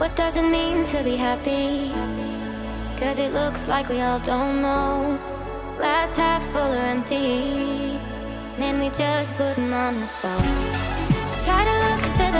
What does it mean to be happy? Cause it looks like we all don't know. Glass half full or empty. Man, we just putting on a show. Try to look to the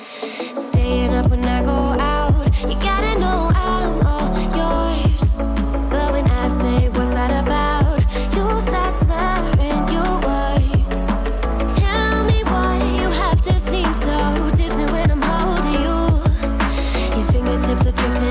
Staying up when I go out, you gotta know I'm all yours. But when I say, what's that about? You start slurring your words. Tell me why you have to seem so distant when I'm holding you. Your fingertips are drifting.